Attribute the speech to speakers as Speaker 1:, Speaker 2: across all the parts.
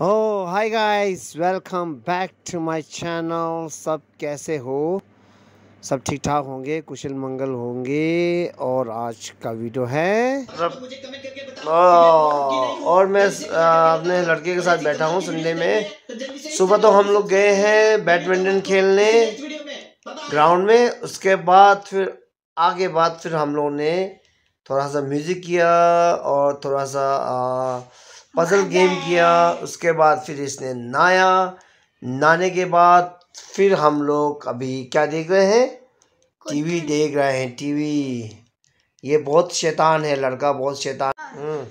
Speaker 1: O hi guys welcome back to my channel सब कैसे हो? सब ठीक ठाक होंगे? कुशल मंगल होंगे और आज का वीडियो है। और मैं अपने लड़के के साथ बैठा हूँ संडे में। सुबह तो हम लोग गए हैं बैडमिंटन खेलने ग्राउंड में। उसके बाद फिर आगे बाद फिर हम लोगों ने थोड़ा सा म्यूज़िक किया और थोड़ा सा आ, पजल गेम किया उसके बाद फिर इसने नहाया नहाने के बाद फिर हम लोग अभी क्या देख रहे हैं टीवी देख रहे हैं टीवी ये बहुत शैतान है लड़का बहुत शैतान हम्म।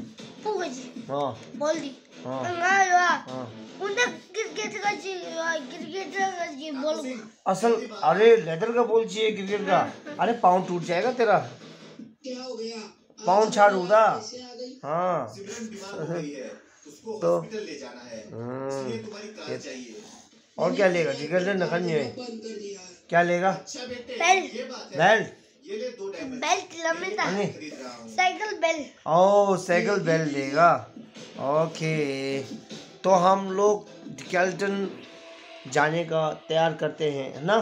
Speaker 1: हाँ बोल दी हाँ हाँ असल अरे लेदर का बोल चाहिए क्रिकेट का अरे पाँव टूट जाएगा तेरा क्या हो गया पाउंड छाड़ होगा हाँ। तो हम्म, और क्या लेगा? टिकट नखन है। क्या लेगा? बेल्ट। बेल्ट। Cycle belt. ओ साइकिल बेल्ट लेगा। ओके। तो हम लोग कैल्टन जाने का तैयार करते हैं है ना?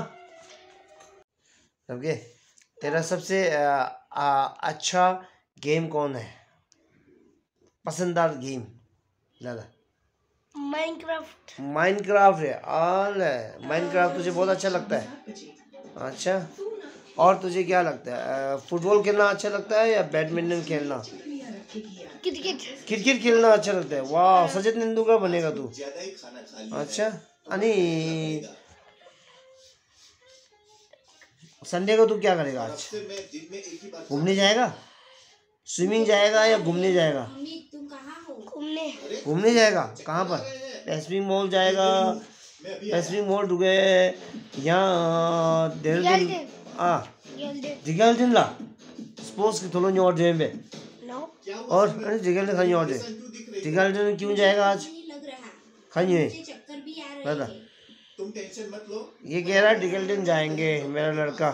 Speaker 1: समझे? तेरा सबसे आ, आ, अच्छा गेम कौन है? पसंदीदा गेम लाला माइनक्राफ्ट माइनक्राफ्ट है आल है। माइनक्राफ्ट तुझे बहुत अच्छा लगता है। अच्छा? और तुझे क्या लगता है? फुटबॉल खेलना अच्छा लगता है या बैडमिंटन खेलना? क्रिकेट क्रिकेट खेलना अच्छा लगता है। वाह सचिन तेंदुलकर बनेगा तू। अच्छा? अनि संडे को तू क्या करेगा आज? घूमने जाएगा? स्विमिंग जाएगा या घूमने जाएगा? घूमने घूमने जाएगा? कहाँ पर? पैसिफिक मॉल जाएगा। पैसिफिक मॉल ढुके यहाँ देहरादून आ जिगल दिन ला। स्पोर्ट्स की थोड़ा न्योर जेम पे। और अरे जिगल दिन खाई और दे जिगल दिन क्यों जाएगा आज? खाई है। बता तुम टेंशन मत लो। ये कह रहा है डिगल दिन जाएँगे मेरा लड़का।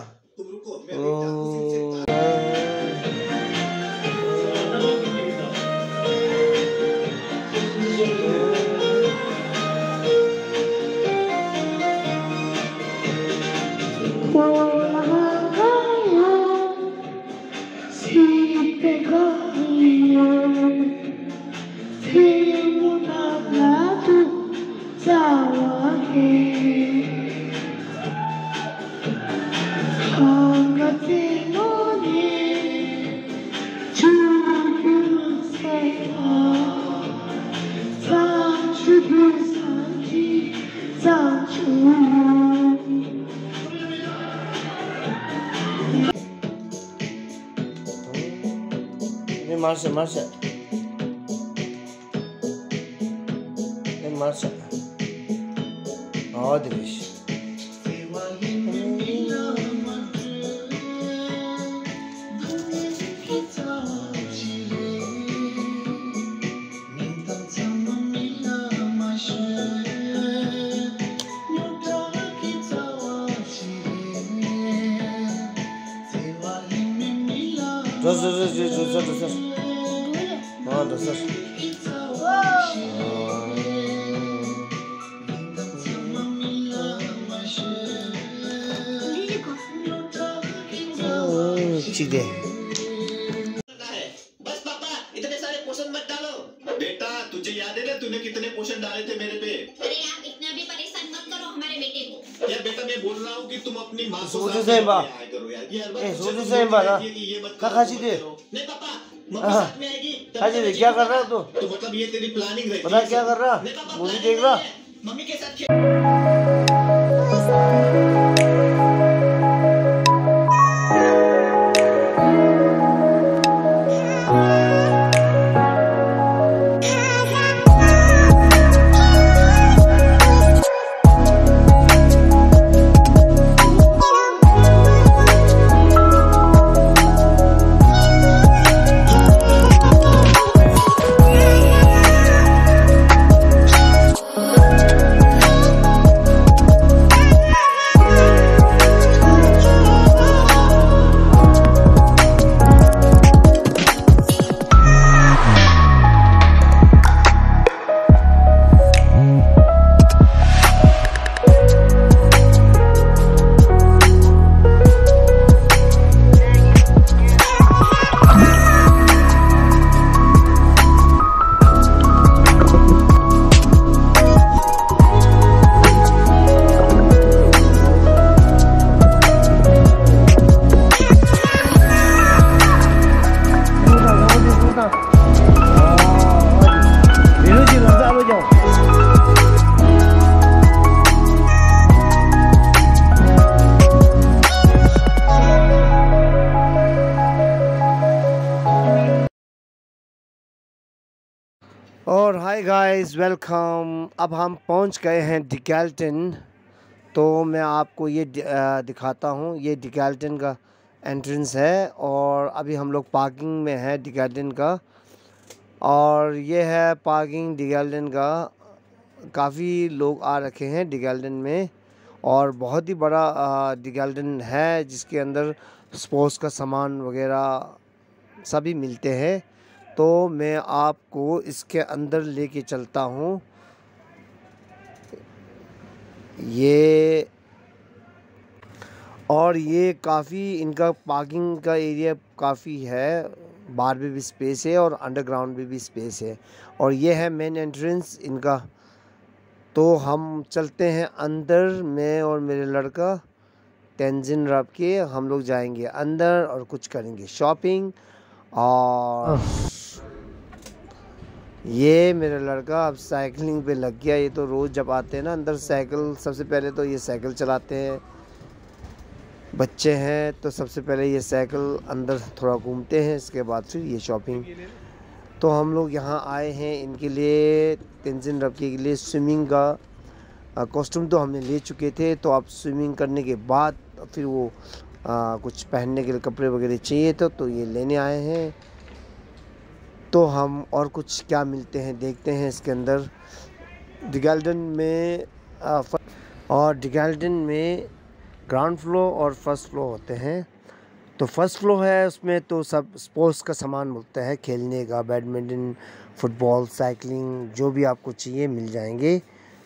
Speaker 1: Whoa. Bir marşa marşa. Bir marşa. Hadi bir şey. Dos, dos, dos, dos, dos, dos, dos. हाँ दसर ठीक है बस पापा इतने सारे पोषण मत डालो बेटा तुझे याद है ना तूने कितने पोषण डाले थे मेरे पे? अरे आप इतना भी परेशान मत करो हमारे बेटे को। यार बेटा मैं बोल रहा हूँ कि तुम अपनी माँ से ए सोचो सही बात है का खासी दे? नहीं पापा हाजी क्या कर रहा है तू? तो मतलब ये तेरी प्लानिंग रही पता क्या कर रहा? मूवी देख रहा? मम्मी के साथ और हाय गाइस वेलकम अब हम पहुँच गए हैं डिकैल्टन तो मैं आपको ये दिखाता हूँ। ये डिकैल्टन का एंट्रेंस है और अभी हम लोग पार्किंग में हैं डिकैल्टन का। और ये है पार्किंग डिकैल्टन का। काफ़ी लोग आ रखे हैं डिकैल्टन में और बहुत ही बड़ा डिकैल्टन है जिसके अंदर स्पोर्ट्स का सामान वगैरह सभी मिलते हैं। तो मैं आपको इसके अंदर लेके चलता हूँ। ये और ये काफ़ी इनका पार्किंग का एरिया काफ़ी है। बाहर में भी स्पेस है और अंडरग्राउंड में भी स्पेस है। और ये है मेन एंट्रेंस इनका। तो हम चलते हैं अंदर, मैं और मेरे लड़का टेंजिन रख के, हम लोग जाएँगे अंदर और कुछ करेंगे। शॉपिंग और ये मेरा लड़का अब साइकिलिंग पे लग गया। ये तो रोज़ जब आते हैं ना अंदर साइकिल सबसे पहले तो ये साइकिल चलाते हैं। बच्चे हैं तो सबसे पहले ये साइकिल अंदर थोड़ा घूमते हैं इसके बाद फिर ये शॉपिंग तो हम लोग यहाँ आए हैं इनके लिए तेंजिन रबके के लिए स्विमिंग का कॉस्ट्यूम तो हमने ले चुके थे। तो आप स्विमिंग करने के बाद फिर वो आ, कुछ पहनने के लिए कपड़े वगैरह चाहिए तो तो ये लेने आए हैं। तो हम और कुछ क्या मिलते हैं देखते हैं इसके अंदर। डिगाल्डन में आ, और डिगाल्डन में ग्राउंड फ्लोर और फ़र्स्ट फ्लोर होते हैं। तो फ़र्स्ट फ्लोर है उसमें तो सब स्पोर्ट्स का सामान मिलता है खेलने का बैडमिंटन फुटबॉल साइकिलिंग जो भी आपको चाहिए मिल जाएँगे।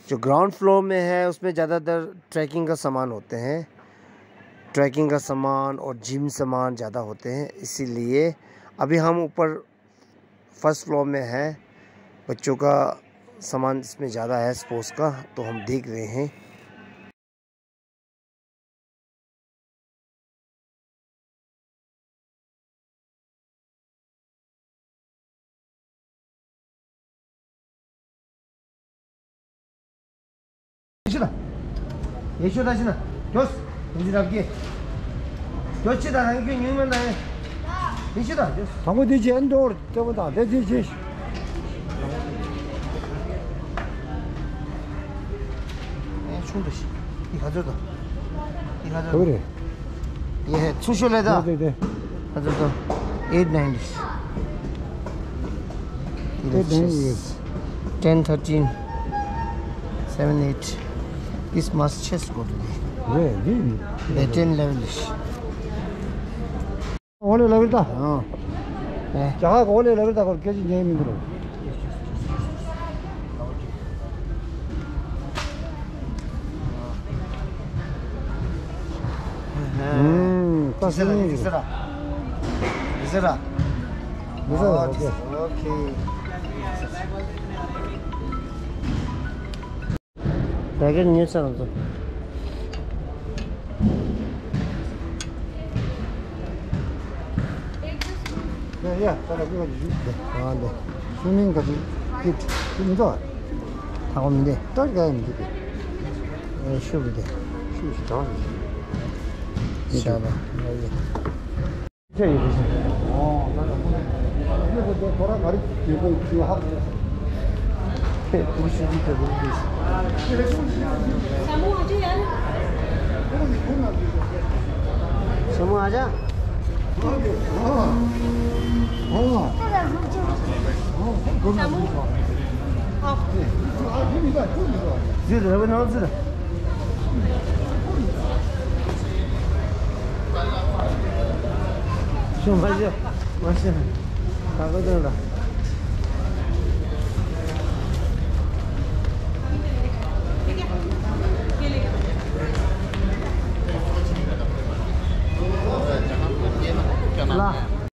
Speaker 1: जो ग्राउंड फ्लोर में है उसमें ज़्यादातर ट्रैकिंग का सामान होते हैं। ट्रैकिंग का सामान और जिम सामान ज़्यादा होते हैं इसीलिए अभी हम ऊपर फ़र्स्ट फ्लोर में है। बच्चों का सामान इसमें ज़्यादा है स्पोर्ट्स का तो हम देख रहे हैं। ये शो दाशी ना जोस मुझे रखिए जोस ची दाना, क्यों यूँ में दाए ये शो दा जोस
Speaker 2: Dici da diyorsun. Tamam diyeceğin doğru. Tamam da ne diyeceğiz? 예,
Speaker 1: 충분히. 이 가져다. 이 가져다.
Speaker 2: 그래.
Speaker 1: 예, 추실에다.
Speaker 2: 네, 네.
Speaker 1: 가져다. 890. 890. 10, 13, 7, 8. This must chest
Speaker 2: go to
Speaker 1: me. Where? Really?
Speaker 2: The 10 levelish. 원래 나그다
Speaker 1: 어
Speaker 2: 자가 원래 나그다 그걸 깨지 냐면 그러 음, 빠스니
Speaker 1: 있으라. 있으라.
Speaker 2: 무서워. 오케이. 내가
Speaker 1: 뉴스 안
Speaker 2: Ya ya, kalau kita
Speaker 1: jujur, anda, sumin kau
Speaker 2: jujur, ini tu,
Speaker 1: tahu ni
Speaker 2: deh, tahu ke ni tu, eh, syukur deh, syukur tahu ni, insya Allah, ya. Jadi, oh, ini tu orang hari
Speaker 1: juga jual. 对，不是一个
Speaker 3: 东西。什
Speaker 1: 么啊？
Speaker 2: 这人？什么啊？这？嗯好的好的好的嗯
Speaker 1: 好的嗯好的嗯好的嗯好的嗯好的嗯好的